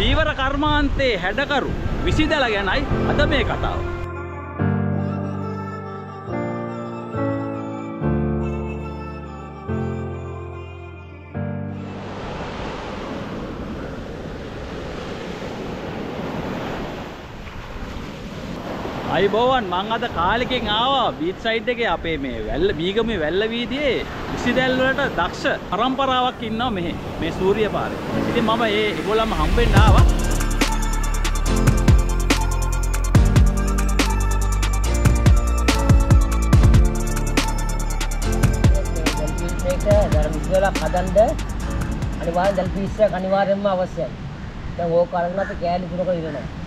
දීවර කර්මාන්තයේ හැඩකරු විසිදල ගැනයි අද මේ කතාව. අයිබෝවන් මං අද කාලෙකින් ආවා බීත් සයිඩ් එකේ අපේ මේ වැල්ල බීගමේ වැල්ල වීදියේ විසිදැල් වලට දක්ෂ පරම්පරාවක් ඉන්නවා මෙහෙ මේ සූරිය පාරේ. ඉතින් මම ඒ ඒගොල්ලන්ම හම්බෙන්න ආවා. මේක දර විශ්වලක් හදන්ඩ අනිවාර්යෙන් දැල් පිස්සක් අනිවාර්යෙන්ම අවශ්‍යයි. දැන් ඕක අරගෙන අපි කෑලි තුනක ඉරනවා.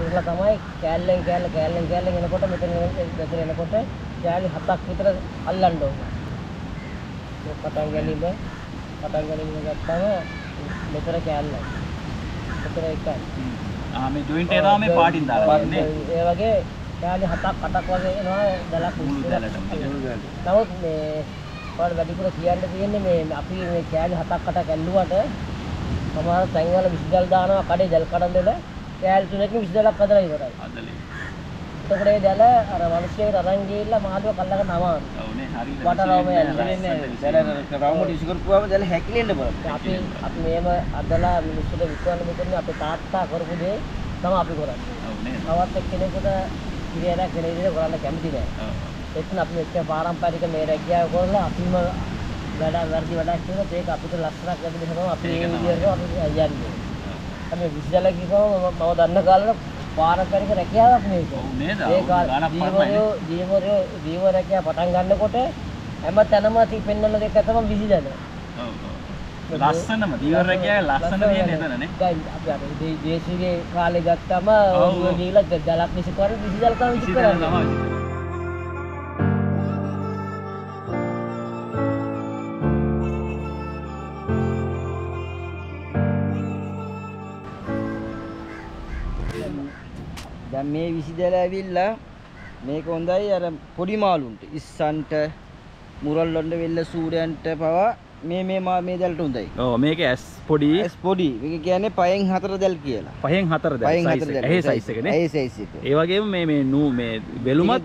ඒකලා තමයි කෑල්ලෙන් කෑල්ල කෑල්ලෙන් කෑල්ලෙන් එනකොට මෙතන මෙතන එනකොට කෑලි හතක් විතර අල්ලන්න ඕන. ඒක පටන් ගැනීම පටන් ගැනීම ගත්තම මෙතන කෑල්ලයි. මෙතන එකයි. ආ මේ ජොයින්ට් එක තමයි මේ පාටින් දාලා තියෙන්නේ. ඒ වගේ කෑලි හතක් අටක් වගේ එනවා දැලක් මුළු දැලටම. නමුත් මේ ඔයාලට වැඩිපුර කියන්න තියෙන්නේ මේ අපි මේ කෑලි හතක් අටක් ඇල්ලුවට සමහර තැන්වල විසිදල් දානවා කඩේ දැල් කඩන් දෙල කෑලි තුනකින් විසිදලක් හදලා ඉවරයි. එතකොට ඒ දැල අර මිනිස්සුන්ට අරන් ගිහිල්ලා මාළුව කල්ලගෙන හරියට. වටරවම ඩිස්කර්පුවාම දැල හැකිලෙන්න බලන්න. අපි අපි මේව අදලා මිනිස්සුන්ට විකුණන්න මෙතන අපේ තාත්තා කරපු දේ තමයි අපි කරන්නේ. ඔව්නේ. තවත් එක්කෙනෙකුට ඉරියරක් කෙනෙක් විදිහට කරන්න කැමති නෑ. එතන අපි මෙච්චර පාරම්පරික මේ රැකියාව කරලා අපිම වැඩ වැඩි වැඩක් කරනත් ඒක අපිට ලස්සනක් ලැබෙන නිසා අපි තමයි. විදිහට අපි යන්නේ. අපි විශ්වල කිව්වම මම දන්න කාලේ පාරම්පරික රැකියාවක් මේක. ඔව් නේද? ඒ කාලේ ජීවරයෝ ජීව රැකියාව පටන් ගන්නකොට හැම තැනම අපි පෙන්වන දෙක තමයි විසිදල. ඔව් ඔව්. ලස්සනම දීවර රැකියාවේ ලස්සන තියෙන්නේ එතන නේ. දැන් අපි දේ- දේශීය කාලේ ගත්තම ඔය. ගිහලා දලක් විසි කරලා විසිදල තමයි මේ විසිදල ඇවිල්ලා මේක හොඳයි අර පොඩි මාළුන්ට ඉස්සන්ට මුරල්ලොන්ඩ වෙල්ල සූරයන්ට පවා මේ මේ මා මේ දැල්ට හොඳයි. ඔව් මේක ඇස් පොඩි. ඇස් පොඩි. මේක කියන්නේ පයෙන් හතර දැල් කියලා. පහෙන් හතර පයෙන් දැන් හතර. දැල්. එහේ size එක නේ. ඒ සයිස් එක. ඒ වගේම මේ මේ නූ මේ වෙලුමත්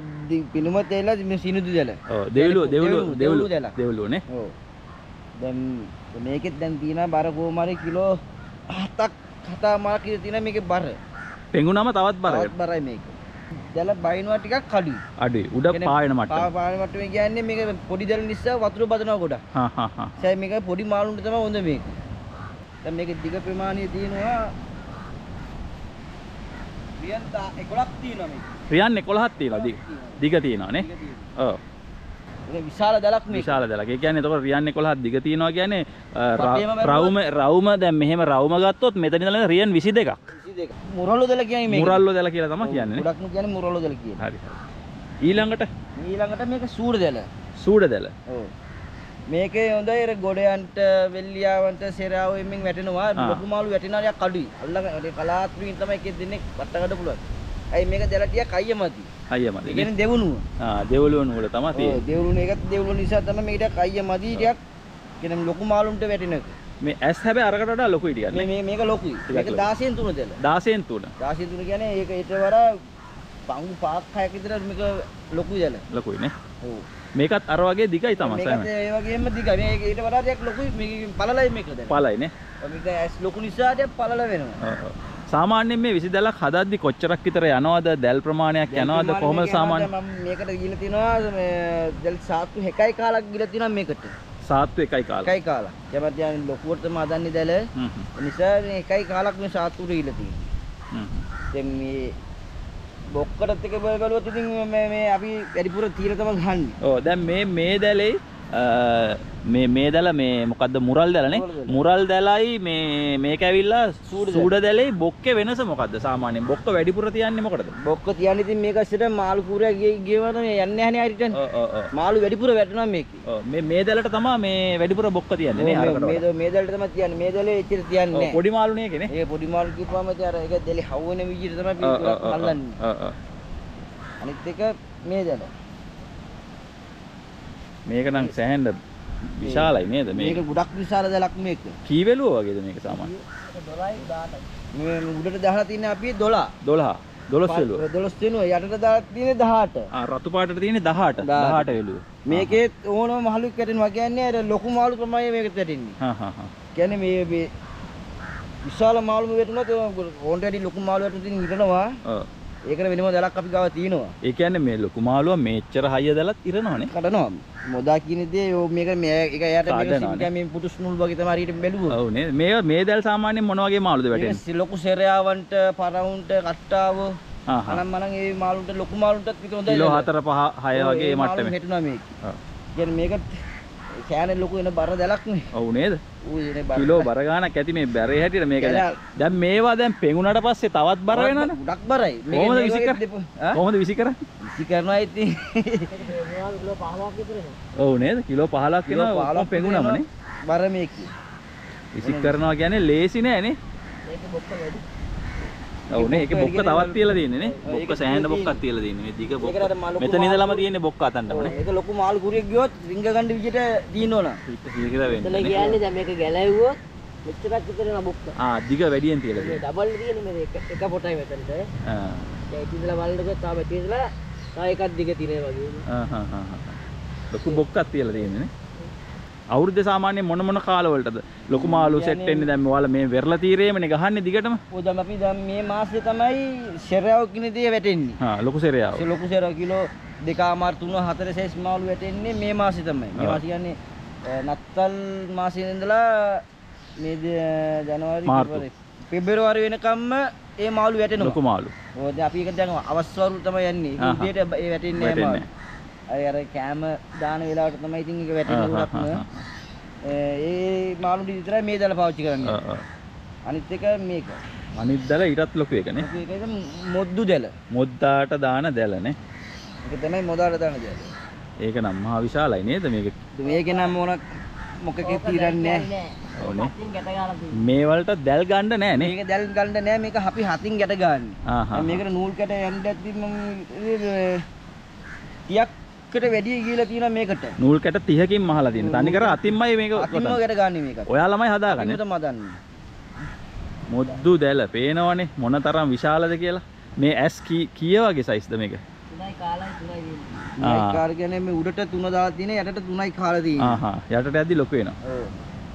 පිනුමත් එලා මේ සිනුදු දැල. ඔව් දෙවිලු දෙවිලු දෙවිලු- දෙවිලු නේ. ඔව්. දැන් මේකෙත් දැන් තියෙනවා බර කොහොමරි කිලෝ හතක් හතමාරක් විතර තියෙනවා මේකේ බර පෙඟුනම තවත් බරකට බරයි මේක දැල බයිනවා ටිකක් කඩුයි අඩුයි උඩ පායන. පා- පායන මට්ටමේ කියන්නේ මේක පොඩි දැල් නිසා වතුර බදනවා ගොඩක් හා හා හා. සෑ මේක පොඩි මාළුන්ට තමයි හොඳ මේක. දැන් මේකේ දිග ප්‍රමාණය තියෙනවා රියන් 11ක් තියෙනවා මේක. රියන් 11ක් තියෙනවා දිග. දිග තියෙනවා නේ. ඔව්. ඒක විශාල දලක් මේක. විශාල දැලක්. ඒ කියන්නේ එතකොට රියන් 11ක් දිග තියෙනවා කියන්නේ රවුම රවුම දැන් මෙහෙම රවුම ගත්තොත් මෙතන ඉඳලා රියන් 22ක්. 22. මුරල්ලෝ දල කියන්නේ මේක. මුරල්ලෝ දැල කියලා තමයි කියන්නේ. ගොඩක්ම කියන්නේ මුරල්ලෝ දල කියන්නේ. හරි. ඊළඟට ඊළඟට මේක සූර දල. සූඩ දැල. ඔව්. මේකේ හොඳයි අර ගොඩයන්ට වෙල්ලියාවන්ට සෙරාව එමින් වැටෙනවා. ලොකු මාළු වැටෙනවා ටිකක් අඩුයි. අල්ලගෙන කලාතුරකින් තමයි එකෙක් දෙන්නේ වට ගන්න පුළුවන්. ඇයි මේක දැල ටිකක්. අයියමද ඒ කියන්නේ දෙවුනුව. ආ දෙවලුව නුවල තමයි ඔව් තියෙන්නේ. දෙවුලුන එකත් දෙවුලුන නිසා තමයි මේක ටිකක් අයිය මදි ටිකක් කියන්නේ ලොකු මාළුන්ට වැටෙන එක. මේ ඇස් හැබැයි අරකට වඩා ලොකුයි ටිකක් මේ නේ. මේ මේක ලොකුයි. මේක ලොකු. 16න් 3 දෙල. 16න් 3 16න් 3 කියන්නේ ඒක ඊට වඩා පංගු පහක් හයක් විතර මේක ලොකුයි දෙල. ලොකුයි නේ. ඔව්. මේකත් අර වගේ දිගයි තමයි මේකත් සෑම. ඒ වගේම දිගයි. මේක ඊට වඩා ටිකක් ලොකුයි. මේක පළලයි මේක දෙල. පළයි නේ. මේක ඇස් ලොකු නිසා ටිකක් පළල වෙනවා. ඔව්. සාමාන්‍යයෙන් මේ විසිදැලක් හදද්දි කොච්චරක් විතර යනවද දැල් ප්‍රමාණයක් යනවද කොහොමද සාමාන්‍ය මම මේකට ගිහලා තිනවා මේ දැල් සාත්තු එකයි කාලක් ගිහලා තිනවා මේකට. සාත්තු එකයි කාලා එකයි කාලක්. යමත් යන ලොකුවට තමයි හදන්නේ දැල. නිසා මේ එකයි කාලක් මේ සාත්තුට ගිහලා තියෙනවා. හ්ම් දැන් මේ බොක්කටත් එක බල බලුවොත් ඉතින් මේ මේ අපි වැඩිපුර තීර තමයි ගහන්නේ. ඕ දැන් මේ මේ දැලේ මේ මේ දැල මේ මොකද්ද මුරල් දැලනේ මුරල් දැල. මුරල් දැලයි මේ මේක ඇවිල්ලා සූඩ දැල. බොක්කේ වෙනස මොකද්ද සාමාන්‍යයෙන් බොක්ක වැඩිපුර තියන්නේ මොකටද බොක්ක තියන්නේ ඉතින් මේක ඇස්සට මාළු කූරයක් ගිය ගියවද මේ යන්නේ නැහැ නේ ඔව් මාළු වැඩිපුර වැටෙනවා මේකේ. මේ මේ දැලට තමයි මේ වැඩිපුර බොක්ක තියන්නේ නේ අරකට මේ. මේ දැලට තමයි තියන්නේ. මේ දැලේ එච්චර තියන්නේ නැහැ. පොඩි මාළුනේ ඒකනේ ඒ පොඩි මාළු කිව්වම ඉතින් අර ඒක දැලේ හවු වෙන විදිහට තමයි ඔව්, අල්ලන්නේ. අනිත් එක මේ දැල. මේක නම් සෑහෙන්න විශාලයි නේද මේක? ගොඩක් විශාල දැලක් මේක. කී වෙලුව වගේද මේක සාමාන්‍ය දොරයි දාටයි මේ උඩට දාලා තියෙන අපි 12. 12 12 වෙලුව. 12 වෙනවා යටට දාලා තියෙන්නේ 18. ආ රතු පාටට තියෙන්නේ 18 18 වෙලුව. මේකේ ඕනම මහලුක් වැටෙනවා කියන්නේ අර ලොකු මාළු ප්‍රමාණය මේකට වැටෙන්නේ. හා හා හා. කියන්නේ මේ මේ විශාල මාළුම වැටුණොත් ඕන්ට වැඩි ලොකු මාළු වැටුණොත් ඉරනවා. ඔව් ඒකට වෙනම දැලක් අපි ගාව තියෙනවා. ඒ කියන්නේ මේ ලොකු මාළුවා මෙච්චර හයිය දැලත් ඉරනවනේ කඩනවා. මොදා කියන දේ යෝ මේක මේ එක එයාට මේක මේ පුටුස් නූල් වගේ තමයි හරියට බැලුවා. ඔව් නේ මේ මේ දැල් සාමාන්‍යයෙන් මොන වගේ මාළුද වැටෙන්නේ ලොකු සෙරයාවන්ට පරවුන්ට කට්ටාව අනම් මනම් ඒ මාළුන්ට ලොකු මාළුන්ටත් විතර හොඳයි. කිලෝ 4 5 6 වගේ මට්ටමේ හිටුණා මේක. කියන්නේ මේක කෑනේ ලොකු වෙන බර දැලක් නේ. ඔව් නේද ඌ එනේ බර. කිලෝ බර ගාණක් ඇති මේ බැරේ හැටියට මේක දැන් දැන් මේවා දැන් පෙඟුනට පස්සේ තවත් බර වෙනවනේ ගොඩක් බරයි. කොහොමද විසි කරන්නේ? කොහොමද විසි කරන්නේ විසි කරනවා ඉතින්. කිලෝ 15ක් විතර එනවා ඔව් නේද කිලෝ 15ක් කිලෝ වෙනවා 15ක් ඔක්කොම පෙඟුනමනේ බර මේක. විසි කරනවා කියන්නේ ලේසි නෑනේ මේක බොක්ක වැඩි ඔව් නේ ඒකේ බොක්ක තවත් තියලා තියෙන්නේ නේ. ඒක බොක්ක සෑහෙන බොක්කක් තියලා තියෙන්නේ. මේ දිග බොක්ක. මෙතන ඉඳලම තියෙන්නේ බොක්ක අතන්නම නේ ඒක ලොකු මාළු කුරියෙක් ගියොත් රිංග ගන්න විදිහට දිනන ඕන. එතන වෙන්නේ නේ. කියන්නේ දැන් මේක ගැලෙව්වොත් මෙච්චරක් විතර එන බොක්ක? ආ දිග වැඩියෙන් තියලා තියෙන්නේ ඩබල් තියෙන මේ එක එක පොටයි මෙතනට. ආ. ඉතින්දලා බලනකොට තාම ඉතින්දලා තව එකක් දිග තියෙන වගේ. ආ හා හා හා. ලොකු බොක්කක් තියලා තියෙන්නේ නේ අවුරුද්ද සාමාන්‍යයෙන් මොන මොන කාලවලටද ලොකු මාළු සෙට් වෙන්නේ දැන් ඔයාලා මේ වෙරළ තීරයේමනේ ගහන්නේ දිගටම ඔය දැන් අපි දැන් මේ මාසේ තමයි සෙරයාව කියන දේ වැටෙන්නේ. හා ලොකු සෙරයාව ලොකු සෙරයාව කිලෝ දෙකමාර තුන හතර සයිස් මාළු වැටෙන්නේ මේ මාසේ තමයි. මේ. මාසේ කියන්නේ නත්තල් මාසේ ඉඳලා මේ ජනවාරි. පෙබරවාරි. වෙනකම්ම ඒ මාළු වැටෙනවා. ලොකු මාළු ඔය දැන් අපි එක දැන් අවස්වරු තමයි යන්නේ. උදේට ඒ වැටෙන්නේ නැහැ. අර අර කෑම දාන වෙලාවට තමයි ඉතින් ඒක ආ, වැටෙන්නේ ආ, උඩක්ම. ආ, ඒ මාළු විතරයි මේ දල පාවිච්චි කරන්නේ. අනිත් එක මේක. අනිත් දැල ඊටත් ලොකු එකනේ මේක ඉතින් මොද්දු දැල. මොද්දාට දාන දැලනේ ඒක තමයි මොදාට දාන දැල. ඒක නම් මහා විශාලයි නේද මේක මේකේ නම් මොනක් මොකකේ తీරන්නේ නැහැ. ඕනේ මේ වලට දැල් ගන්න නෑ නේ මේක දැල් ගන්න නැහැ මේක අපි හතින් ගැට ගන්න. මේකට නූල් කැට යන්න ඇද්දි මම 30කට වැඩි ගිහලා තියෙනවා මේකට. නූල් කැට 30කින් මහලා තියෙන. තනි කර අතින්මයි මේක අතින්ම. ගැට ගන්න මේකට. ඔයාලමයි හදාගන්නේ. අතින්ම මදන්නේ. මොද්දු දැල පේනවනේ මොනතරම් විශාලද කියලා. මේ ඇස් කී කීය වගේ සයිස්ද මේක? තුනයි කාලයි තුනයි වෙන්නේ ආ. මේ කාර් කියන්නේ මේ උඩට තුන දාලා තියෙන යටට තුනයි කාලා තියෙන්නේ. ආහා යටට ඇද්දි ලොකු වෙනවා. ඔව්.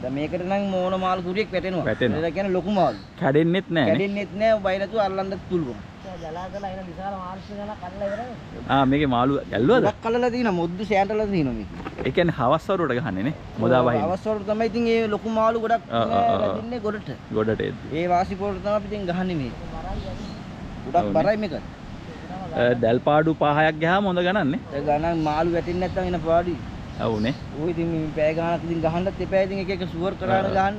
දැන් මේකට නම් මෝන මාළු කුරියෙක් වැටෙනවා. වැටෙනවා. ඒක කියන්නේ ලොකු මාළු. කැඩෙන්නෙත් නෑ නේ. කැඩෙන්නෙත් නෑ බය නැතුව අල්ලන්නත් පුළුවන්. ජලාතලා එන විශාල මාර්ෂ ගණක් කඩලා ඉවරයි ආ මේකේ මාළු ඇල්ලුවද? ගොඩක් කලලා තියෙනවා මොද්දු සෑන්ටලා තියෙනවා මේක. ඒ කියන්නේ හවස් වරුවට ගහන්නේ නේ. මොදා වහින්න. අවස්වල තමයි ඉතින් ඒ ලොකු මාළු ගොඩක්. වැදින්නේ ගොඩට. ගොඩට එද්දි. ඒ වාසි පොළට තමයි අපි ඉතින් ගහන්නේ මේක. ගොඩක්. බරයි මේක. අ, දැල් පාඩු පහයක් ගහම හොඳ ගණන්නේ. ඒ ගණන් මාළු වැටෙන්නේ නැත්නම් එන පාඩුයි. ඔව්නේ. ওই ඉතින් මේ පැය ගානක් ඉතින් ගහන්නත් එපා ඉතින් එක එක සුවර් කරාන. ගහන්න.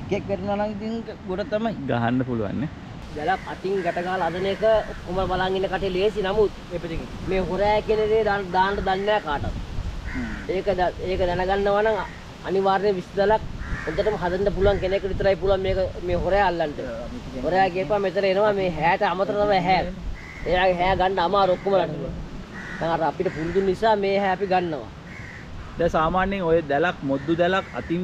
එක එක වැටුණා නම් ඉතින් ගොඩ තමයි. ගහන්න පුළුවන් නේ. ජලක් අතින් ගැට ගාලා අදන එක ඔක්කොම බලන් ඉන්න කටේ ලේසි නමුත් මේ හොරෑ කියන දේ දාන්න දාන්න නැහැ කාටවත් ඒක ඒක දැනගන්නවා නම් අනිවාර්යයෙන් විශ්දලක් හොඳටම හදන්න පුළුවන් කෙනෙකුට විතරයි පුළුවන් මේක මේ හොරෑ අල්ලන්න. හොරෑ කියපුවා මෙතන එනවා මේ හැට අමතර තමයි හැ. එයාගේ හැ ගන්න අමාරු ඔක්කොම රටවල. දැන් අර අපිට පුරුදු නිසා මේ හැ අපි ගන්නවා. දැන් සාමාන්‍යයෙන් ඔය දැලක් මොද්දු දැලක් අතින්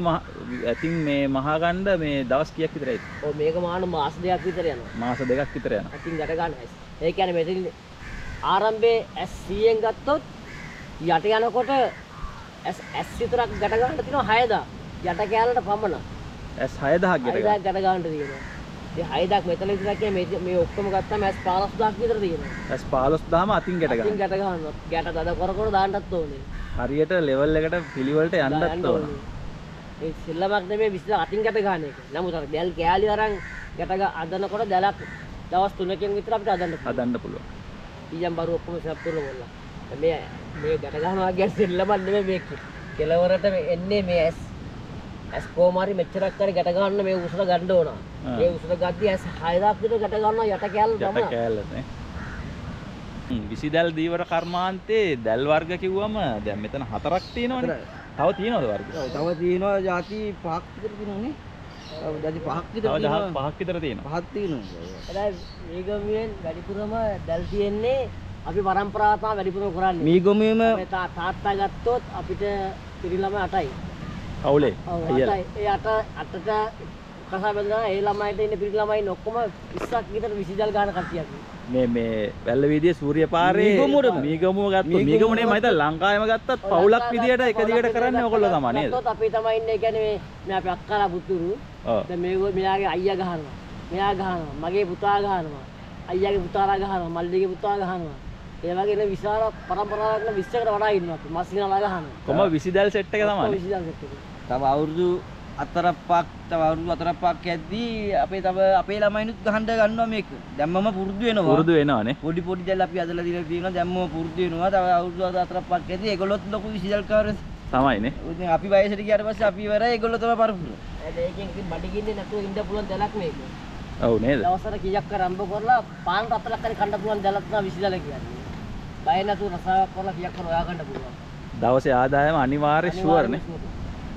අතින් මේ මහා ගන්න මේ දවස් කීයක් විතරයි? ඔව් මේක මාන මාස දෙකක් විතර යනවා. මාස දෙකක් විතර යනවා. අතින් ගැට ගන්න. ඒ කියන්නේ මෙතන ආරම්භයේ ඇස් 100ෙන් ගත්තොත් යට යනකොට ඇස් විතරක් ගැට ගන්න තියෙනවා 6000. යට කැලලට පමණ. ඇස් 6000ක් ගෙට 6000ක් ගැට ගන්න තියෙනවා. ඒ 6000ක් මෙතන විතරක් කියන්නේ මේ ඔක්කොම ගත්තාම ඇස් 15000ක් විතර තියෙනවා. ඇස් 15000ම අතින් ගෙට අතින් ගන්න. ගැට ගන්නවා. ගැට තද කර කර දාන්නත් ඕනේ. හරියට ලෙවල් එකට පිළිවෙලට යන්නත් ඕන. ඒ සිල්ලමක් නෙමෙයි විශ්ල අතින් ගැට ගන්න එක. නමුත් අර දැල් කෑලි අරන් ගැට අදනකොට දැලක් දවස් 3කින් විතර අපිට අදන්න පුළුවන්. හදන්න පුළුවන්. ඊයම් බරු ඔක්කොම සප් කරලා මොල්ලා. මේ මේ ගැට ගන්නවා කියන්නේ දෙල්ලමක් නෙමෙයි මේක. කෙලවරට එන්නේ මේ ඇස්. ඇස් කොමාරි මෙච්චරක් කරේ ගැට ගන්න මේ උසට ගන්න ඕන. මේ උසට ගද්දි ඇස් 6000ක් විතර ගැට ගන්නවා යට කැලල යට තමයි. කෑල්ලනේ. හ්ම්, විසි දැල් දීවර කර්මාන්තේ දැල් වර්ග කිව්වම දැන් මෙතන හතරක් තියෙනවනේ. තව තියෙනවද වර්ග? ඔව්, තව තියෙනවා ಜಾති පහක් විතර තියෙනවානේ. ඔව් ಜಾති පහක් විතර තව තියෙනවා. පහක් විතර තියෙනවා. පහක් තියෙනවා. හැබැයි මේගමෙන් වැඩිපුරම දැල් තියෙන්නේ අපි පරම්පරාව තමයි වැඩිපුරම කරන්නේ. මීගොමේම අපේ තා- තාත්තා ගත්තොත් අපිට පිරි ළමයි 8යි. ඔව් අයියලා 8යි. ඒ 8 අටට කසා බැලුවා ඒ ළමයිට ඉන්න පිරි ළමයි ඉන්න ඔක්කොම 20ක් විතර විසිදල් ගන්න කට්ටියක්. මේ මේ වැල්ල විදිය සූරිය පාරේ. මීගමුව ගත්ත මීගමුණේ මම හිතා ලංකාවෙම ගත්තත් පවුලක් විදියට එක දිගට කරන්නේ ඔයගොල්ලෝ තමයි නේද? ගත්තොත් අපි තමයි ඉන්නේ කියන්නේ මේ මේ අපේ අක්කාලා පුතුරු. දැන් මේගොල්ලෝ මෙයාගේ අයියා ගහනවා. මෙයා ගහනවා. මගේ පුතා ගහනවා. අයියාගේ පුතාලා ගහනවා. මල්ලිගේ පුතා ගහනවා. ඒ වගේ නේ විශාල පරම්පරාවක් නේ 20කට වඩා ඉන්නවා අපි. මස්සිනලා ගහනවා. කොම විසිදල් සෙට් එක තමයි. 20 සෙට් එක. තව අවුරුදු අතරක් පහක් තව අවුරුදු අතරක් පහක් ඇද්දී අපේ තව අපේ ළමයිනුත් ගහන්න ගන්නවා මේක. දැම්මම පුරුදු වෙනවා. පුරුදු වෙනවනේ. පොඩි පොඩි දැල් අපි අදලා දීලා තියෙනවා දැම්මම පුරුදු වෙනවා. තව අවුරුදු අතරක් පහක් ඇද්දී ඒගොල්ලොත් ලොකු විසිදල් කාරස්. තමයිනේ. ඉතින් අපි වයසට ගියාට පස්සේ අපි ඉවරයි ඒගොල්ලෝ තමයි පරපුර. දැන් ඒකෙන් ඉතින් බඩගින්නේ නැතුව ඉන්න පුළුවන් දැලක් මේක. ඔව් නේද? දවසට කීයක් කර අම්බ කරලා පාන් රත්තරක් හරි කන්න පුළුවන් දැලක් තමයි 20 දැල කියන්නේ. බය නැතුව රසාවක් කරලා කීයක් කර හොයා ගන්න පුළුවන්. දවසේ ආදායම අනිවාර්ය ෂුවර් නේ.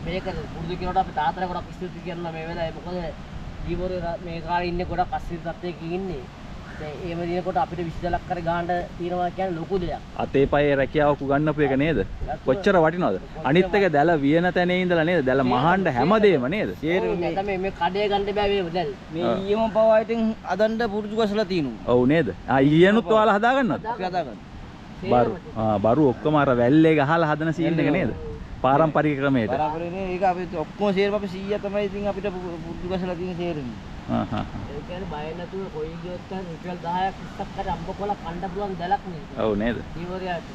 මේක පුරුදු කෙනාට අපි තාත්තලා ගොඩක් ස්තුති කරනවා මේ වෙලාවේ මොකද ජීවර මේ කාලේ ඉන්නේ ගොඩක් අස්සිර තත්ත්වයක ඉන්නේ දැන් එහෙම දිනකොට අපිට 20 ලක් කර ගහන්න තියෙනවා කියන්නේ ලොකු දෙයක් අතේ පයේ රැකියාවක් උගන්නපු එක නේද? කොච්චර වටිනවද? අනිත් එක දැල වියන තැනේ ඉඳලා නේද? දැල මහන්න හැමදේම නේද? සේරු ඔව්, නැත්නම් මේ මේ කඩේ ගන්න බෑ මේ දැල් මේ ඊයම පවා ඉතින් අදන්න පුරුදු ගසලා තිනවා. ඔව් නේද? ආ ඊයනුත් ඔයාලා හදාගන්නවද? අපි හදාගන්න. බරු. බරු ඔක්කොම අර වැල්ලේ ගහලා හදන සීන් එක නේද? පාරම්පරික ක්‍රමයට. බරපරනේ ඒක අපි ඔක්කොම සේරම අපි 100 තමයි ඉතින් අපිට පුරුදු ගසලා තියෙන සේරම. ආ හා. ඒ කියන්නේ බය නැතුව කොයි ගියොත් රුපියල් 10ක් 20ක් කර අම්බ කොලා කන්න පුළුවන් දැලක් නේ ඔව් නේද? ජීවරයාට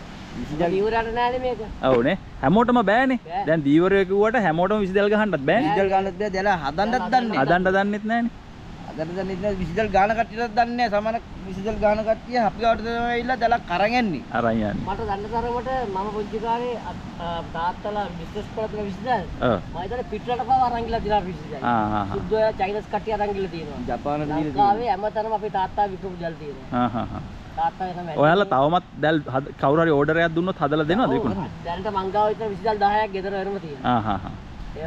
ජීවරයාට නෑනේ මේක ඔව් නේ. හැමෝටම බෑනේ. දැන් දීවරය කිව්වට හැමෝටම විසිදල් ගහන්නත් බෑනේ. විසිදල් ගන්නත් බෑ දැල හදන්නත් දන්නේ. හදන්න දන්නෙත් නෑනේ. හදන්න දන්නේ නැහැ විසිදල් ගාන කට්ටියටත් දන්නේ නැහැ. සමහර විසිදල් ගාන කට්ටිය අපි ගාවට තමයි ඇවිල්ලා දැලක් අරන් යන්නේ. අරන් යන්නේ. මට දන්න තරමට මම පුංචි කාලේ තාත්තලා බිස්නස් කරලා විශ්දල් ඔව්. මම හිතන්නේ පිටරට පව අරන් ගිහලා දිනා විශ්දල් ආ හා හා. සුද්ධෝය චයිනස් කට්ටිය අරන් ගිහලා තියෙනවා ජපානට දීලා ලංකාවේ හැමතැනම අපේ තාත්තා විකුණු ජල් තියෙනවා ආ හා හා. තාත්තාගේ තමයි ඔයාලා තවමත් දැල් හද- කවුරු හරි ඕඩර් එකක් දුන්නොත් හදලා දෙනවද විකුණන්න? දැනට මංගාව විතර විශ්දල් 10ක් ගෙදර වෙනම තියෙනවා ආ හා හා.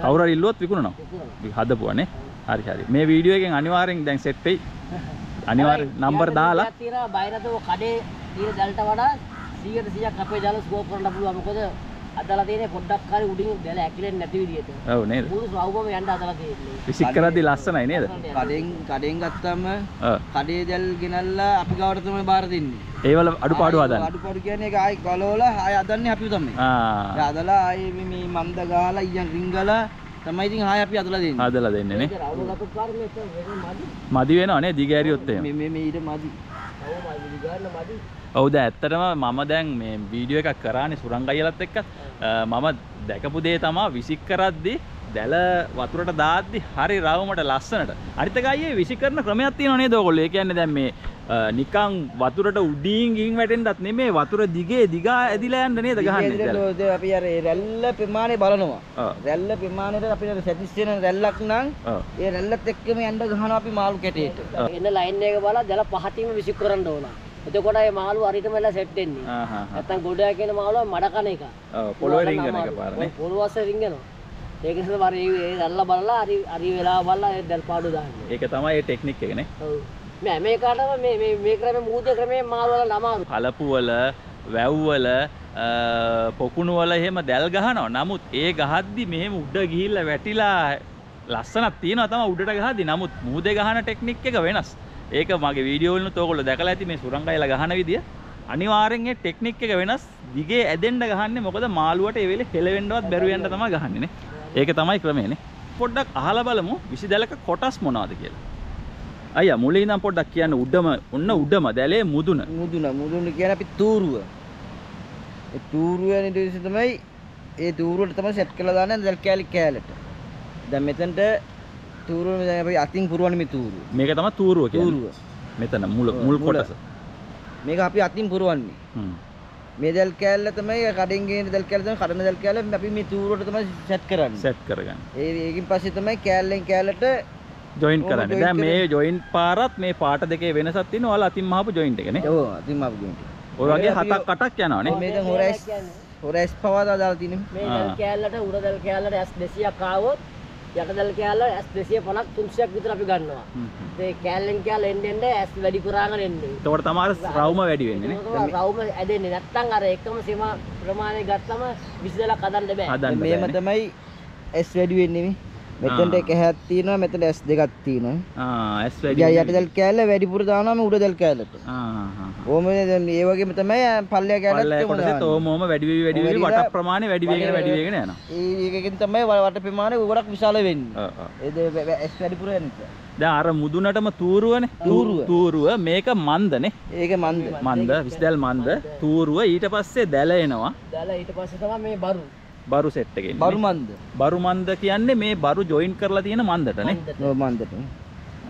කවුරු හරි ඉල්ලුවොත් විකුණනවා. විකුණනවා. හදපුවානේ. හරි හරි. මේ වීඩියෝ එකෙන් අනිවාර්යෙන් දැන් සෙට් වෙයි. අනිවාර්යෙන් නම්බර් දාලා තියෙනවා බය නැතුව කඩේ තියෙන දැල්ට වඩා 100ට 100ක් අපේ ජල ස්කෝප් කරන්න පුළුවන් මොකද අදලා තියෙන්නේ පොඩ්ඩක් හරි උඩින් දැල ඇකිලෙන්නේ නැති විදියට ඔව් නේද? මුළු සවුමම යන්න අදලා තියෙන්නේ විසික් කරද්දි ලස්සනයි නේද? කඩෙන් කඩෙන් ගත්තාම. කඩේ දැල් ගෙනල්ලා අපි ගාවට තමයි බාර දෙන්නේ. ඒවල අඩුපාඩු හදන්න. අඩුපාඩු කියන්නේ ඒක ආයි ගලවලා ආයෙ හදන්නේ අපි තමයි. ආ. ඒ හදලා ආයෙ මේ- මේ මන්ද ගහලා ඊයන් රිංගලා තමයි ඉතින් ආයෙ අපි හදලා දෙන්නේ. හදලා දෙන්නේ නේ. මදි වෙනවා නේ දිගෑරියොත් එහෙම. මේ මේ ඊට මදි. ඔව් මදි ගන්න මදි ඔව් දැන් ඇත්තටම මම දැන් මේ වීඩියෝ එකක් කරානේ සුරංග අයියලත් එක්ක මම දැකපු දේ තමයි විසික් කරද්දි දැල වතුරට දාද්දි හරි රවුමට ලස්සනට. අනිත් එක අයියේ විසික් කරන ක්‍රමයක් තියෙනව නේද ඔයගොල්ලෝ? ඒ කියන්නේ දැන් මේ නිකන් වතුරට උඩින් ගින් වැටෙන්නත් නෙමෙයි වතුර දිගේ දිගා ඇදිලා යන්න නේද ගහන්නේ අපි අර ඒ රැල්ල ප්‍රමාණය බලනවා. ඔව්. රැල්ල ප්‍රමාණයට අපිට සැටිස් වෙන රැල්ලක් නම් ඔව්. ඒ රැල්ලත් එක්කම යන්න ගහනවා අපි මාළු කැටේට. එන්න ලයින් එක බලලා දැල පහටින්ම විසික් කරන්න ඕන එතකොට ඒ මාළු හරියටම එලා සෙට් වෙන්නේ ආ හා හා. නැත්තම් ගොඩය කියන මාළුව මඩ කන එක ඔව් පොළොවේ රින්ගන එක පාරනේ. පොළොව අස්සේ රින්ගනවා ඒක නිසා වර ඒ දැල්ල බලලා හරි හරි වෙලා බලලා ඒ දැල් පාඩු දාන්නේ. ඒක තමයි ඒ ටෙක්නික් එක නේ. ඔව්. මේ මේ කාටම මේ මේ මේ ක්‍රමේ මුහුදේ ක්‍රමේ මාළු වල නමාරු. කලපුවල වැව්වල අ, පොකුණුවල එහෙම දැල් ගහනවා. නමුත් ඒ ගහද්දි මෙහෙම උඩ ගිහිල්ලා වැටිලා ලස්සනක් තියෙනවා තමයි උඩට ගහද්දි. නමුත් මුහුදේ ගහන ටෙක්නික් එක වෙනස්. ඒක මගේ වීඩියෝ වලිනුත් ඔයගොල්ලෝ දැකලා ඇති මේ සුරංගයිලා ගහන විදිය. අනිවාර්යෙන් ඒ ටෙක්නික් එක වෙනස්. දිගේ ඇදෙන්න ගහන්නේ මොකද මාළුවට ඒ වෙලේ හෙලවෙන්නවත් බැරුව යන්න තමයි ගහන්නේ නේ ඒක තමයි ක්‍රමයනේ පොඩ්ඩක් අහලා බලමු විසිදැලක කොටස් මොනවද කියලා අයියා මුලින් ඉඳන් පොඩ්ඩක් කියන්න උඩම ඔන්න උඩම දැලේ මුදුන මුදුන මුදුන කියන අපි තූරුව. ඒ තූරුව ඊට පස්සේ තමයි ඒ තූරුවට තමයි සෙට් කරලා දාන්නේ දැල් කෑලි කෑල්ලට. දැන් මෙතනට තූරුව දැන් අපි අතින් පුරවන්නේ මේ තූරුව. මේක තමයි තූරුව කියන්නේ තූරුව. මෙතන මුල් මුල. කොටස. මේක අපි අතින් පුරවන්නේ. මේ දැල් කෑල්ල තමයි කඩෙන් ගේන දැල් කෑල්ල තමයි කඩන දැල් කෑල්ල අපි මේ තූරුවට තමයි සෙට් කරන්නේ. සෙට් කරගන්න. ඒ ඒකින් පස්සේ තමයි කෑල්ලෙන් කෑල්ලට ජොයින්ට් ඔව්, කරන්නේ. දැන් මේ. ජොයින්ට් පාරත් මේ පාට දෙකේ වෙනසක් තියෙනවා. ඔයාලා අතින් මහපු ජොයින්ට් එකනේ. ඔව් අතින් මාපු ගේන්න. ඔය වගේ හතක් අටක් යනවානේ. මේ දැන් හොරයිස් හොරයිස් පවා දාලා තියෙන්නේ. මේ. දැල් කෑල්ලට උඩ දැල් කෑල්ලට ඇස් 200ක් ආවොත් යටදල් කෑල්ල ඇස් 250ක් 300ක් විතර අපි ගන්නවා. ඒ කෑල්ලෙන් කෑල්ල එන්න එන්න ඇස් වැඩි කරාගෙන එන්නේ. එතකොට තමයි රවුම වැඩි වෙන්නේ රවුම ඇදෙන්නේ නැත්තම් අර එකම සීමා ප්‍රමාණය ගත්තම 20 දලක් හදන්න බෑ. හදන්න මේම. තමයි S වැඩි වෙන්නේ මේ. මෙතනට එක හැක් තියෙනවා මෙතන S දෙකක් තියෙනවා. ආ ඇස් වැඩි යා වෙන්නේ. යටදල් කෑල්ල වැඩිපුර දානවා මේ උඩදල් කෑල්ලට. ආ ආ ආ. ඕම ඒ වගේම තමයි පල්ලෙය කෑල්ලත් කොටසෙත් දාන්නේ. ඕම ඕම වැඩි වෙවි වැඩි වෙවි වට ප්‍රමාණය වැඩි වෙගෙන වැඩි වෙගෙන යනවා. ඒකකින් තමයි වට ප්‍රමාණය ගොඩක් විශාල වෙන්නේ. ඒ S වැඩිපුර වෙන නිසා. දැන් අර මුදුනටම තූරුවනේ. තූරුව. තූරුව මේක මන්දනේ. ඒක මන්ද. මන්ද විස්දල් මන්ද තූරුව ඊට පස්සේ දැල එනවා. දාලා ඊට පස්සේ තමයි මේ බරු. බරු සෙට් එකේ. බරු මන්ද. බරු මන්ද කියන්නේ මේ බරු ජොයින් කරලා තියෙන මන්දටනේ. ඔව් මන්දට.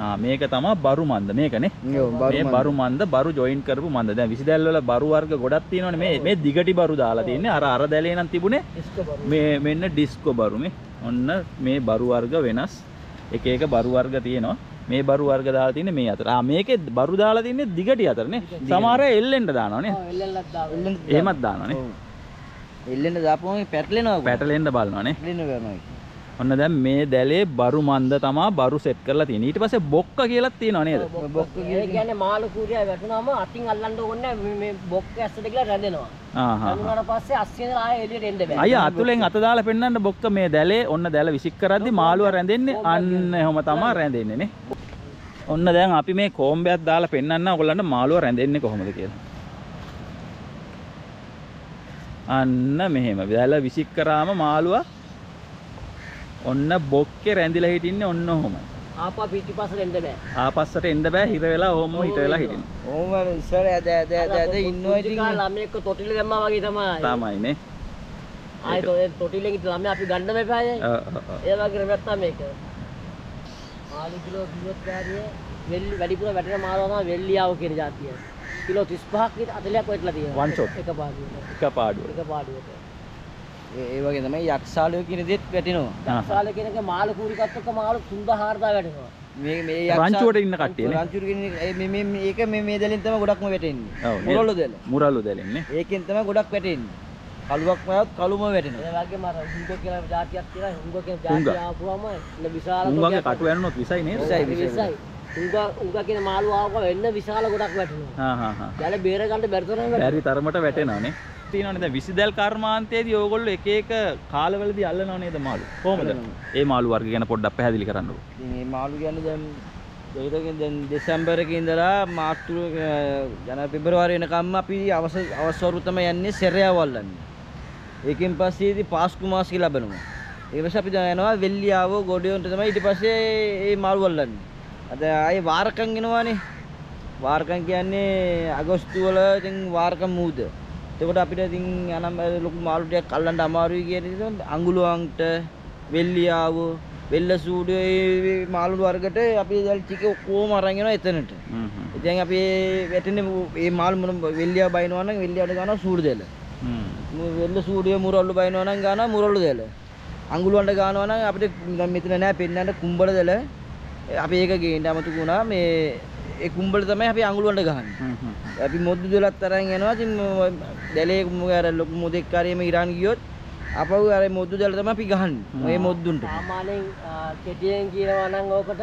ආ මේක තමයි බරු මන්ද මේකනේ. මේ. බරු මන්ද බරු ජොයින් කරපු මන්ද. දැන් විසිදැල් වල බරු වර්ග ගොඩක් තියෙනවනේ. මේ මේ දිගටි බරු දාලා තියෙන්නේ. අර අර දැලේ නම් තිබුණේ. මේ මෙන්න ඩිස්කෝ බරු මේ. ඔන්න මේ බරු වර්ග වෙනස්. එක එක බරු වර්ග තියෙනවා. මේ බරු වර්ග දාලා තින්නේ මේ අතර. ආ මේකේ බරු දාලා තින්නේ දිගටි අතරනේ. සමහර අය එල්ලෙන්න දානවනේ. ඔව් එල්ලෙල්ලක් දාලා. එල්ලෙන්න එහෙමත් දානවනේ. එල්ලෙන්න දාපුවම පැටලෙනවා. පැටලෙන්න බලනවනේ. පැටලෙන්න වෙනවා. ඔන්න දැන් මේ දැලේ බරු මන්ද තමා බරු සෙට් කරලා තියෙන්නේ. ඊට පස්සේ බොක්ක කියලා තියෙනව නේද? බොක්ක කියන්නේ මාළු කූරියා වැටුනම අතින් අල්ලන්න ඕනේ. මේ- මේ බොක්ක ඇස්සට කියලා රැඳෙනවා. ආහා. රැඳුනාට පස්සේ අස්සියෙන් ආයෙ එළියට එන්න බෑ. අයියා අතුලෙන් අත දාලා පෙන්නන්න බොක්ක මේ දැලේ ඔන්න දැල විසික් කරද්දි මාළුවා රැඳෙන්නේ අන්න එහෙම තමයි රැඳෙන්නේ නේ. ඔන්න දැන් අපි මේ කෝම්බයක් දාලා පෙන්නන්න ඔයගොල්ලන්ට මාළුවා රැඳෙන්නේ කොහොමද කියලා. අන්න මෙහෙම දැල විසික් කරාම මාළුවා ඔන්න බොක්කේ රැඳිලා හිටින්නේ ඔන්න ඔහොමයි. ආපහු පිටිපස්සට එන්න බෑ. ආපස්සට එන්න බෑ හිර වෙලා ඔහොම හිට වෙලා හිටින්න. ඕම ඉස්සර ඇද ඇද ඇද ඇද ඉන්නවා ඉතින්. ළමයෙක්ව තොටිල දැම්මා වගේ තමයි. තමයි නේ. ආයෙ තො- තොටිලෙන් ඉතින් ළමයා අපි ගන්න මෙපායයි. ඔව් ඔව්. ඒ වගේ රමයක් තමයි මේක. මාළු කිලෝ කිව්වොත් කාරිය වෙල්ලි වැඩිපුර වැටෙන මාළුවා තමයි වෙල්ලියාව කියන જાතිය. කිලෝ 35ක් විතර 40ක් වැටලා තියෙනවා. One shot. එක පාඩුවට. එක පාඩුව. එක පාඩුවට. ඒ ඒ වගේ තමයි යක්ෂාලයෝ කියන දේත් වැටෙනවා. දක්ෂාල කෙනක මාළු කූරිකත් එක්ක මාළු 3000 වැටෙනවා. මේ මේ රංචුවට ඉන්න කට්ටියනේ. රංචුවට කියන ඒ මේ මේ මේක මේ මේ දෙලින් තමයි ගොඩක්ම වැටෙන්නේ. මොරොල්ල දෙල. මුරල්ලු දෙලෙන්නේ. ඒකෙන් තමයි ගොඩක් වැටෙන්නේ. කළුවක් වයත් කළුම වැටෙනවා. ඒ වගේම අර හුඟ කියලා જાතියක් තියෙනවා. හුඟ කියන. જાතිය ආපුවම ඉන්න විශාල තොගයක් කටු ඇන්නොත් විසයි නේද? විසයි, විසයි. හුඟ හුඟ කියන මාළු ආවම එන්න විශාල ගොඩක් වැටෙනවා. හා හා හා. දැල බේර ගන්න බැරි තරම් වැටෙනවා. බැරි තරමට වැටෙනවානේ. තියෙනවනේ දැන් විසිදැල් කර්මාන්තයේදී ඕගොල්ලෝ එක එක කාලවලදී අල්ලනව නේද මාළු? කොහොමද? ඒ මාළු වර්ග ගැන පොඩ්ඩක් පැහැදිලි කරන්නකෝ. ඉතින් මේ මාළු කියන්නේ දැන් දෙහිතකින් දැන් දෙසැම්බර් එකේ ඉඳලා මාර්තු ජන පෙබරවාරි වෙනකම්ම අපි අවස අවස්වරු තමයි යන්නේ සෙරයාව අල්ලන්නේ. ඒකෙන් පස්සේ ඉතින් පාස්කු මාස් ලබනවා. ඊට පස්සේ අපි යනවා වෙල්ලියාව ගොඩියොන්ට තමයි ඊට පස්සේ මේ මාළු අල්ලන්නේ. අද ආයේ වාරකම් එනවානේ. වාරකම් කියන්නේ අගෝස්තු වල ඉතින් වාරකම් මූද. එතකොට අපිට ඉතින් අනම් ලොකු මාළු ටිකක් අල්ලන්න අමාරුයි කියන ඉතින් අඟුලුවන්ට වෙල්ලියාව වෙල්ල සූඩු ඒ මාළු වර්ගට අපි දැන් ටික ඔක්කොම අරන් යනවා එතනට. ඉතින් අපි වැටෙන්නේ මේ මාළු මොන වෙල්ලියා බයිනවා නම් වෙල්ලියාට ගන්නවා සූඩු දෙල. වෙල්ල සූඩුවේ මුරල්ලු බයිනවා නම් ගන්නවා මුරල්ලු දෙල. අඟුලුවන්ට ගන්නවා නම් අපිට මෙතන නෑ පෙන්නන්න කුඹල දෙල. අපි ඒක ගේන්න අමතක වුණා මේ ඒ කුඹල තමයි අපි අඟුලුවන්ට ගහන්නේ. හ්ම් හ්ම්. අපි මොද්දු දෙලත් අරන් යනවා. ඉතින් දැලේ අර ලොකු මොදෙක් කාරියම ඉරාන් ගියොත් අපව අර මොද්දු දෙල තමයි අපි ගහන්නේ. මේ මොද්දුන්ට. සාමාන්‍යයෙන් කෙටියෙන් කියනවා නම් ඕකට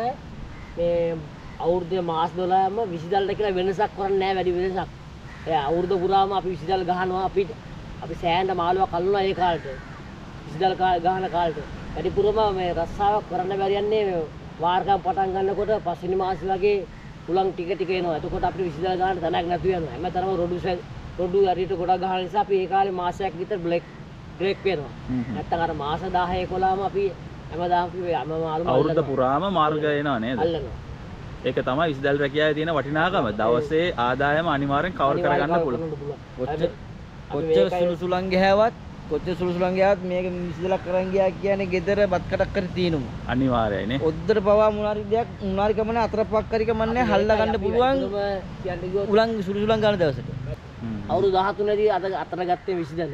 මේ අවුරුද්දේ මාස 12ම 20 දල්ට කියලා වෙනසක් කරන්නේ නැහැ වැඩි වෙනසක්. ඒ අවුරුද්ද පුරාම අපි 20 දල් ගහනවා අපි අපි සෑහෙන මාළුවක් කල්නවා ඒ කාලෙට. 20 දල් කා- ගහන කාලෙට. වැඩිපුරම මේ රස්සාවක් කරන්න බැරි යන්නේ මේ වාර්කම් පටන් ගන්නකොට පස්වෙනි මාසෙ වගේ උලන් ටික ටික එනවා. එතකොට අපිට 20 දල් ගන්න තැනක් නැතු වෙනවා. හැමතරම රොඩු රොඩු හරියට ගොඩක් ගහන නිසා අපි ඒ කාලේ මාසයක් විතර බ්ලෙක් බ්‍රේක් වෙනවා. නැත්තම් අර මාස 10 11ම අපි හැමදාම කිව්වේ හැම මාළුම අවුරුද්ද. පුරාම මාර්ග එනවා නේද? අල්ලනවා. ඒක තමයි විසිදැල් රැකියාවේ තියෙන වටිනාකම. දවසේ ආදායම අනිවාර්යෙන් කවර් කරගන්න පුළුවන්. කොච්චර කොච්චර සුළු සුළං ගෑවත් කොච්චර සුළු සුළං ගෑවත් මේක විසිදලක් කරන් ගියා කියන්නේ gedara බත් කටක් කර තියෙනවා. අනිවාර්යයිනේ. ඔද්දර පවා මොනාරි දෙයක් මොනාරි කමනේ අතර පක් කරි කමන්නේ හල්ලා ගන්න පුළුවන් කියන්නේ කිව්වොත් උලං සුළු සුළං ගන්න දවසට. අවුරුදු 13 දී අත අතර ගත්තේ 20 දන.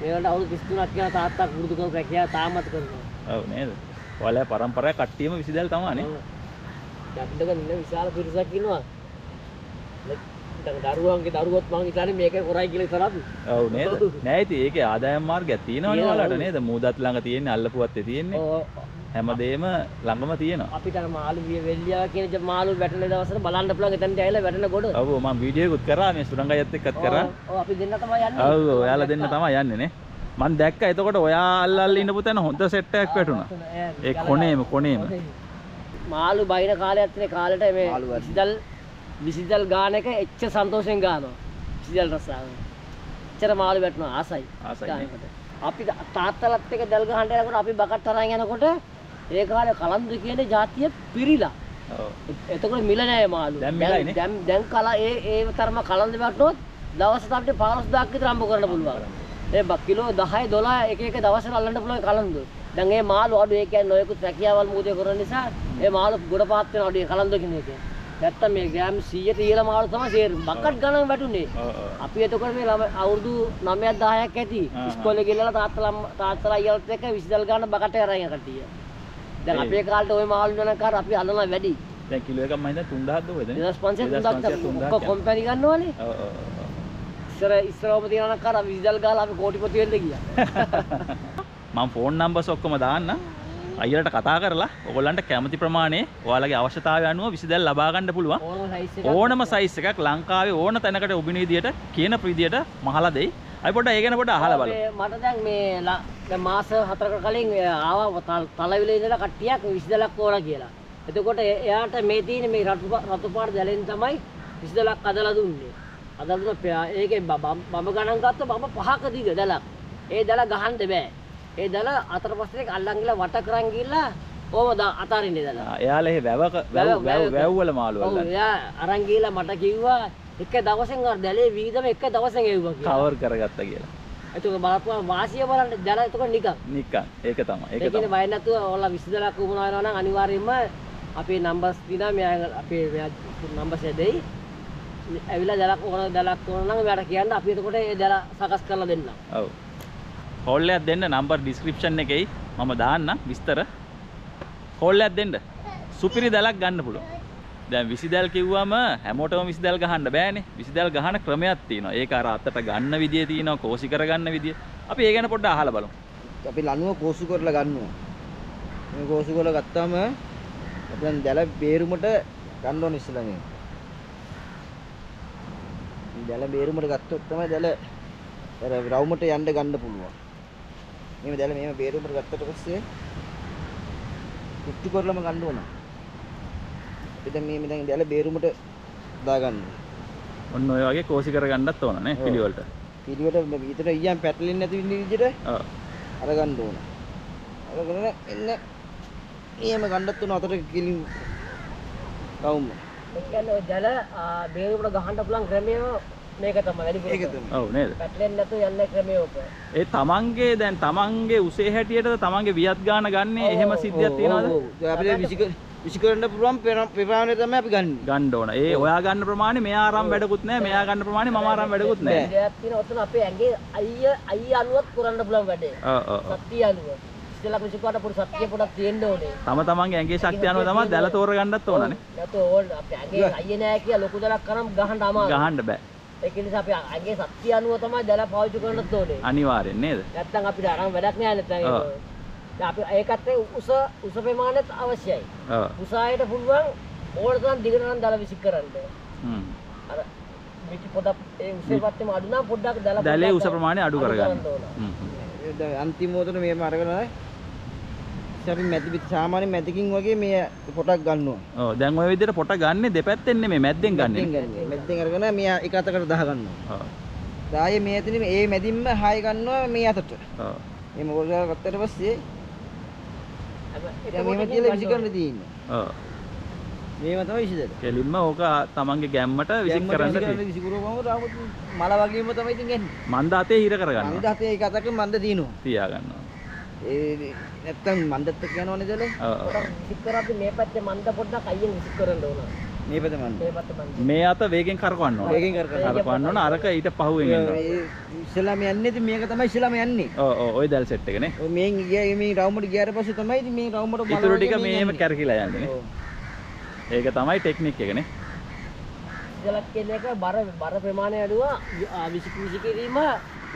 මේකට අවුරුදු 33ක් කියලා තාත්තා පුරුදු කරපු රැකියාව තාමත් කරනවා. ඔව් නේද? ඔයාලා පරම්පරාවේ කට්ටියම විසිදැල් තමයිනේ. අපිට ගන්න විශාල පිරිසක් ඉන්නවා. නැත්නම් දරුවන්ගේ දරුවොත් මං හිතන්නේ මේක කරයි කියලා ඉතරත් ඔව් නේද? නෑ ඉතින් ඒකේ ආදායම් මාර්ගයක් තියෙනවනේ තියෙනවා, ඔයාලට. නේද? මූදත් ළඟ තියෙන්නේ අල්ලපුවත් තියෙන්නේ. හැමදේම ළඟම තියෙනවා. අපිට මාළු වෙල්ලියා කියන මාළු වැටෙන දවසට බලන්න පුළුවන් එතනට ඇවිල්ලා වැටෙන ගොඩ. ඔව් මම වීඩියෝ එකත් කරා මේ සුරංගයත් එක්කත් කරා. ඔව්, අපි දෙන්න තමයි යන්නේ. ඔව් ඔයාලා දෙන්න තමයි යන්නේ නේ. මම දැක්ක එතකොට ඔයා අල්ල අල්ල ඉන්නපු තැන හොඳ සෙට් එකක් වැටුණා. ඒ කොනේම කොනේම. මාළු බයින කාලයක් තියෙන කාලෙට මේ වර්ෂ. විසිදල් ගාන එක එච්ච සන්තෝෂෙන් ගානවා විසිදල් රසාව. එච්චර මාළු වැටෙනවා ආසයි. ගානකට. අපි තාත්තලත් එක දැල් ගහන්න යනකොට අපි බකට් තරන් යනකොට ඒ කාලේ කලන්දු කියන જાතිය පිරිලා. ඔව්. එතකොට මිල නෑ මාළු. දැන්. දැන් කල ඒ ඒ තරම කලන්දු වැටුනොත් දවසට අපිට 15000ක් විතර අම්බ කරන්න පුළුවන්. ඒ කිලෝ 10 12 එක එක දවසට අල්ලන්න පුළුවන් කලන්දු. දැන් ඒ මාළු අඩු ඒ කියන්නේ නොයෙකුත් රැකියාවල් මූදේ කරන නිසා ඒ මාළු ගොඩ පාත් වෙන අඩු කලන්දු කියන එක නැත්තම් මේ ග්‍රෑම් 100ට ඉහළ මාළු තමයි සේර බකට් ගණන් වැටුනේ අපි එතකොට මේ ළම අවුරුදු 9ක් 10ක් ඇති. ඉස්කෝලේ ගිහලා තාත්තලා තාත්තලා අයියලත් එක්ක විසිදල් ගන්න බකට අරන් යන කට්ටිය. දැන්. අපේ කාලේ ওই මාළු වෙන කාර අපි අල්ලන වැඩි. දැන් කිලෝ එකක් මම හිතන්නේ 3000ක් දුවේද නේ 2500 2500 තුන්දක් 3000ක් ඔක්කොම කොම්පැනි ගන්නවනේ. ඔව් ඔව් ඉස්සර ඉස්සරවම තියන කාර අපි විසිදල් ගහලා අපි කෝටිපති වෙන්න ගියා. මම ෆෝන් නම්බර්ස් ඔක්කොම දාන්න අයියලට කතා කරලා ඔයගොල්ලන්ට කැමති ප්‍රමාණය ඔයාලගේ අවශ්‍යතාවය අනුව විසඳල් ලබා ගන්න පුළුවන් ඕනම සයිස් එකක් ලංකාවේ ඕන තැනකට ඔබින විදියට කියන විදියට මහලා දෙයි. අපි පොඩ්ඩක් ඒ ගැන පොඩ්ඩක් අහලා බලමු. මට දැන් මේ දැන් මාස 4කට කලින් ආවා තල- තලවිලේ ඉඳලා කට්ටියක් විසිදලක් ඕන කියලා. එතකොට එයාට මේ තියෙන මේ රතු රතු පාට දැලෙන් තමයි විසිදලක් අදලා දුන්නේ. අදලා දුන්න ඒකේ බ- බම් බම ගණන් ගත්ත බම පහක දිග දැලක්. ඒ දැල ගහන්න බෑ. ඒ දැල අතර පස්සේ අල්ලන් ගිහලා වට කරන් ගිහලා ඕම දා- අතාරින්නේ දැල. එයාලා එහෙ වැවක වැව් වැව- වල මාළු ඔව් වල එයා අරන් ගිහලා මට කිව්වා එක දවසෙන් අර දැලේ වීදම එක දවසෙන් එව්වා කියලා. කවර් කරගත්තා කියලා. එතකොට බලපුවා වාසිය බලන්න දැල එතකොට නිකන්. නිකන් ඒක තමයි. ඒක ඒ කියන්නේ තමයි. බය නැතුව ඔයාලා 20 දලක් වුණා වෙනවා නම් අනිවාර්යයෙන්ම අපේ නම්බර්ස් දිනා මෙයා අපේ මෙයා නම්බර්ස් දෙයි. ඇවිල්ලා දලක් ඕන දලක් ඕන නම් මෙයාට කියන්න අපි එතකොට ඒ දල සකස් කරලා දෙන්නම්. ඔව්. කෝල් එකක් දෙන්න නම්බර් ඩිස්ක්‍රිප්ෂන් එකේ මම දාන්න විස්තර. කෝල් එකක් දෙන්න. සුපිරි දලක් ගන්න පුළුවන්. දැන් විසිදැල් කිව්වම හැමෝටම විසිදැල් ගහන්න බෑනේ. විසිදැල් ගහන ක්‍රමයක් තියෙනවා. ඒක අර අතට ගන්න විදිය තියෙනවා, කෝසි කරගන්න විදිය. අපි ඒ ගැන පොඩ්ඩක් අහලා බලමු. අපි ලණුව කෝසු කරලා ගන්නවා. මේ කෝසු කරලා ගත්තාම අපි දැන් දැල බේරුමට ගන්න ඕන ඉස්සලා මේ. මේ දැල බේරුමට ගත්තොත් තමයි දැල අර රවුමට යන්න ගන්න පුළුවන්. මේ දැල මේව බේරුමට ගත්තට පස්සේ කුට්ටු කරලම ගන්න ඕන. අපි දැන් මේ දැන් දැල බේරුමට දාගන්න. ඔන්න ඔය වගේ කෝසි කරගන්නත් ඕන නේ. පිළිවෙලට. පිළිවෙට විතර ඊයන් පැටලෙන්නේ නැති විදිහට ඔව්. අරගන්න ඕන. අරගෙන එන්න එහෙම ගන්නත් උන අතට කිලින් කවුම. ඒ කියන්නේ ඔය දල බේරුවට ගහන්න පුළුවන් ක්‍රමය මේක තමයි වැඩි ඒක තමයි. ඔව් නේද? පැටලෙන්නේ නැතුව යන්න ක්‍රමය ඕක. ඒ තමන්ගේ දැන් තමන්ගේ උසේ හැටියටද තමන්ගේ වියත් ගාන ගන්නේ එහෙම සිද්ධියක් තියනවද? දැන් අපිට විසික විසි කරන්න පුළුවන් පෙරාණය තමයි අපි ගන්න. ගන්න ඕන. ඒ ඔයා ගන්න ප්‍රමාණය මෙයා ආරම් වැඩකුත් නැහැ. මෙයා ගන්න ප්‍රමාණය මම ආරම් වැඩකුත් නැහැ. දෙයක් තියෙන ඔතන අපේ ඇඟේ අයිය අයිය අලුවත් කරන්න පුළුවන් වැඩේ. ඔව් ඔව් ඔව්. සත්‍ය අලුව. ඉස්සෙල්ලා විසිකුවට පොඩි සත්‍ය පොඩක් තියෙන්න ඕනේ. තම තමන්ගේ ඇඟේ ශක්තිය අනුව තමයි දැල තෝරගන්නත් ඕනනේ. නැතු ඕල් අපේ ඇඟේ අයිය නෑ කියලා ලොකු දලක් කරන් ගහන්න අමාරුයි. ගහන්න බෑ. ඒක නිසා අපි ඇඟේ සත්‍ය අනුව තමයි දල පාවිච්චි කරන්නත් ඕනේ. අනිවාර්යෙන් නේද? නැත්තම් අපිට අරන් වැඩක් නෑ නැත්තම් ඒක. අපි ඒකත් ඒ උස උස ප්‍රමාණයත් අවශ්‍යයි. ඔව්. උසායට පුළුවන් ඕන තරම් දිගට නම් දල විසික් කරන්න. හ්ම්. අර මිටි පොඩක් ඒ උසේ පැත්තේම අඩු නම් පොඩ්ඩක් දල දැලේ උස ප්‍රමාණය අඩු කරගන්න. ඕන. හ්ම්. දැන් අන්තිම මොහොතේ මේම අරගෙන ඉතින් අපි මැදි පිට සාමාන්‍ය මැදකින් වගේ මේ පොටක් ගන්නවා. ඔව් දැන් ওই විදිහට පොට ගන්නෙ දෙපැත්තෙන් නෙමෙයි මැද්දෙන් ගන්නෙ. මැද්දෙන් අරගෙන මේ එක අතකට දහ ගන්නවා. ඔව්. දායේ මේ ඇතින් ඒ මැදින්ම හාය ගන්නවා මේ අතට. ඔව්. මේ මොකද ගත්තට පස්සේ දැන් මෙහෙම කියලා විසි කරන්න තියෙන්නේ. ඔව්. මේව තමයි විසිදෙල. කෙලින්ම ඕක තමන්ගේ ගැම්මට විසික් කරන්න තියෙන්නේ. විසි කරපුවම රාමුත් මල වගේම තමයි ඉතින් ගන්නේ. මන්ද අතේ හිර කරගන්න. මන්ද හතේ එක අතක මන්ද දිනුවා. තියා ගන්නවා. ඒ නැත්තම් මන්දත් එක්ක යනවනේ දැල. ඔව් ඔව්. විසික් කරද්දි මේ පැත්තේ මන්ද පොඩ්ඩක් අයියෙන් විසික් කරන්න ඕන. මේ පැත්ත මන්ද. මේ පැත්තේ මන්ද. මේ අත වේගෙන් කරකවන්න ඕන. වේගෙන් කරකවන්න. කරකවන්න ඕන අරක ඊට පහුවෙන් එන්න ඉස්සලාම යන්නේ ඉතින් මේක තමයි ඉස්සලාම යන්නේ. ඔව් ඔව් ওই දැල් සෙට් එකනේ. ඔය මේන් ගියා මේ රවුමට ගියාට පස්සේ තමයි ඉතින් මේ රවුමට බලන ඉතුරු ටික මේම. කැරකිලා යන්නේ නේ. ඔව්. ඒක තමයි ටෙක්නික් එකනේ. විසිදලක් කියන එක බර බර ප්‍රමාණය අඩුවා විසි විසි කිරීම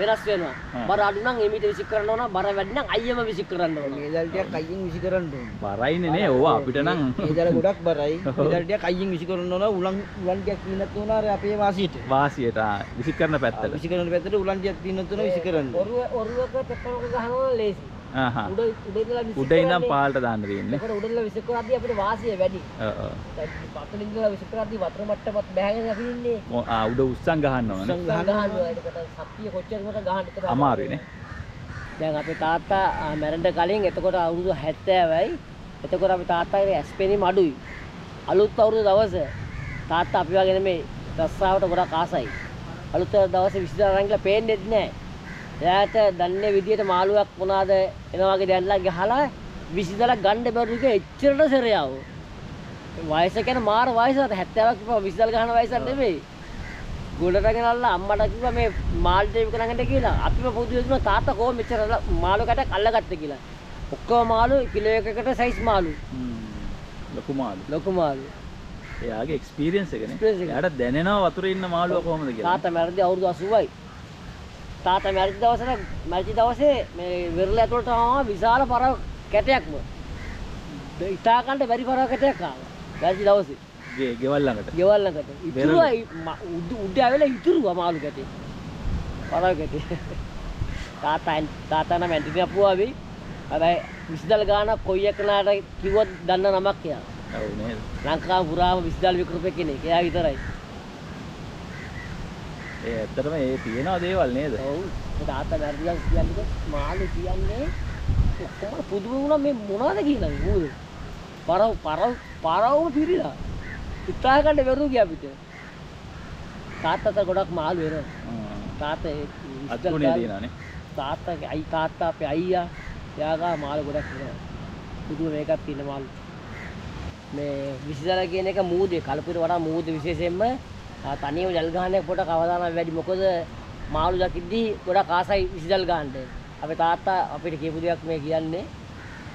වෙනස් වෙනවා. බර අඩු නම් එමිට විසි කරන්න ඕන බර වැඩි නම් අයියම විසි කරන්න ඕන මේ දල් ටිකක් අයියෙන් විසි කරන්න ඕනේ. බරයිනේ නේ ඕවා අපිට නම් මේ දල ගොඩක් බරයි. මේ දල් ටිකක් අයියෙන් විසි කරන්න ඕන උලන් උලන් ටිකක් තියෙනත් උන අර අපේ වාසියට. වාසියට ආ, විසි කරන පැත්තට විසි කරන පැත්තට උලන් ටිකක් තියෙනත් උන විසි කරන්න. ඔරුව ඔරුවක පෙට්‍රෝල් ගහනවා ලේසි. උඩ උඩ ඉඳලා උඩ ඉඳන් පාල්ට දාන්න තියෙන්නේ එතකොට උඩ ඉඳලා විසි කරද්දී අපිට වාසිය වැඩි ඔව් ඔව්. පතලින් ඉඳලා විසි කරද්දී වතුර මට්ටමත් බෑගෙන අපි ඉන්නේ ආ උඩ උස්සන් ගහන්න ඕනේ ගහන්න ඒකට සත්‍ය කොච්චර කොට ගහන්න විතර අමාරුයිනේ දැන් අපේ තාත්තා මැරෙන්න කලින් එතකොට අවුරුදු 70යි. එතකොට අපේ තාත්තාගේ ඇස් පෙනීම අඩුයි. අලුත් අවුරුදු දවසේ තාත්තා අපි වගේ නෙමෙයි රස්සාවට ගොඩක් ආසයි. අලුත් දවසේ විසිදලා අරන් ගිහලා පේන්නේ නැහැ. එයාට දන්නේ විදියට මාළුවක් මොනවාද එනවා වගේ දැන්ලා ගහලා විසිදලා ගන්න බැරුව එක එච්චරට සෙරයාව. වයස කියන්නේ මාර වයසට 70ක් කිව්වා විසිදල් ගහන වයසක් නෙමෙයි. ගොඩට ගෙනල්ලා අම්මට කිව්වා මේ මාළු දෙවි කරන්නට කියලා. අපිම පොදුවේ දුන්නා තාත්තා කොහොම මෙච්චර මාළු කටක් අල්ලගත්තේ කියලා. ඔක්කොම මාළු කිලෝ එකකට සයිස් මාළු. ලොකු මාළු ලොකු මාළු. එයාගේ එක්ස්පීරියන්ස් එකනේ. එයාට දැනෙනවා වතුරේ ඉන්න මාළුවා කොහොමද කියලා තාත්තා මැරෙද්දී අවුරුදු 80යි. තාත්තා මැරිච්ච දවසේ මැරිච්ච දවසේ මේ වෙරළ ඇතුළට ආවා විශාල පර කැටයක්ම. ඉතාකන්ට බැරි පර කැටයක් ආවා. මැරිච්ච දවසේ. ගේ ගෙවල් ළඟට ගෙවල් ළඟට. ඉතුරුවා ම- උඩ ඇවිල්ලා ඉතුරුවා මාළු කැටේ. පර කැටේ. තාත්තා තාත්තා නම් ඇන්ටිනි අපුවාවි. හැබැයි විසිදල් ගාන කොයි එකනට කිව්වොත් දන්න නමක් එයා. ඔව් නේද ලංකාව පුරාම විසිදල් විකෘප කෙනෙක්. එයා විතරයි. ඒ ඇත්තටම ඒ තියෙනවා දේවල් නේද ඔව්. තාත්තා මැරිලා කියන්නේ මාළු කියන්නේ ඔක්කොම පුදුම වුණා මේ මොනවද කියලා ඌද. පරව පරව පරවම පිරිලා. ඉතා ගන්න බැරුව ගියා අපිට. තාත්තට ගොඩක් මාළු එනවා. තාත්තා අත්ගුණේ තියෙනවානේ තාත්තගේ අයි තාත්තා අපේ අයියා එයාගා මාළු ගොඩක් එනවා. පුදුම මේකක් තියෙන මාළු. මේ විසිදල කියන එක මූදේ කලපුර වඩා මූද විශේෂයෙන්ම තනියම ජල් ගහන්නේ පොඩ කවදානම් වැඩි මොකද මාළු දකිද්දී ගොඩක් ආසයි විසිදල් ගන්නට. අපේ තාත්තා අපිට කියපු දෙයක් මේ කියන්නේ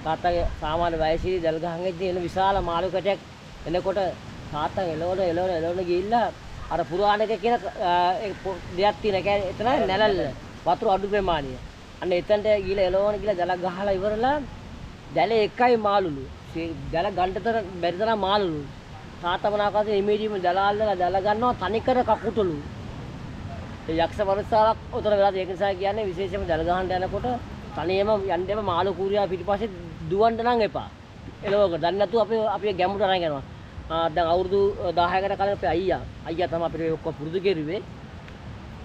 තාත්තාගේ සාමාන්‍ය වයසේදී ජල් ගහන්නේ එන විශාල මාළු කටයක් එනකොට තාත්තා එලවන එලවන එලවන ගිහිල්ලා අර පුරාණක කියන දෙයක් තියෙන. ඒ කියන්නේ එතන නැලල්ල වතුර අඩු ප්‍රමාණය. අන්න එතනට ගිහලා එලවන ගිහලා ජල ගහලා ඉවරලා දැල එකයි මාළුලු. ඒ දැල ගන්නතර බැරි තරම් මාළුලු. තාත්තා මොනවාද ඉමීඩියම දැල අල්ලලා දැල ගන්නවා තනිකර කකුටලු. ඒ යක්ෂ වර්ෂාවක් උතර වෙලා ඒක නිසා කියන්නේ විශේෂයෙන්ම දැල ගහන්න යනකොට තනියම යන්නෙම මාළු කූරියා පිටිපස්සේ දුවන්න නම් එපා. එලවක දන්නේ නැතුව අපි අපි ගැඹුරට අරන් යනවා. ආ දැන් අවුරුදු 10කට කලින් අපේ අයියා අයියා තමයි අපිට ඔක්කොම පුරුදු කෙරුවේ.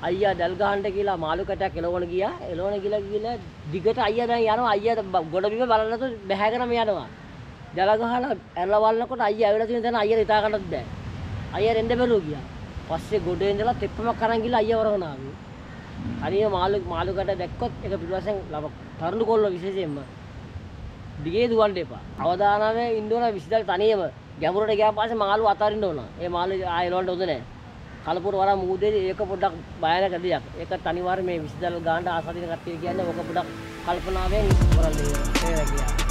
අයියා දැල් ගහන්න කියලා මාළු කටයක් එලවන ගියා. එලවන ගිහලා ගිහලා දිගට අයියා දැන් යනවා. අයියා ද- ගොඩ බිම බලන්න නැතුව බැහැගෙනම යනවා. ජල ගහලා ඇරලා වල්නකොට අයියා ඇවිල්ලා තියෙන තැන අයියා හිතා ගන්නත් බෑ. අයියා රෙන්ද බැලුව ගියා. පස්සේ ගොඩ ඉඳලා තෙප්පමක් අරන් ගිහලා අයියා වරගෙන ආවේ. හරිය මාළු මාළු කට දැක්කොත් ඒක පිටුපස්සෙන් ලබ තරුණු කොල්ල විශේෂයෙන්ම දිගේ දුවන්න එපා. අවදානමේ ඉන්න ඕන විසිදල් තනියම ගැඹුරට ගියාන් පස්සේ මාළු අතාරින්න ඕන. ඒ මාළු ආයෙ එලවන්න හොඳ නැහැ. කලපුර වරා මූදේ ඒක පොඩ්ඩක් භයානක දෙයක්. ඒක අනිවාර්ය මේ විසිදල් ගාන්න ආසදින කට්ටිය කියන්නේ ඔක පොඩ්ඩක් කල්පනාවෙන් කරන්නේ. ඒ වගේ.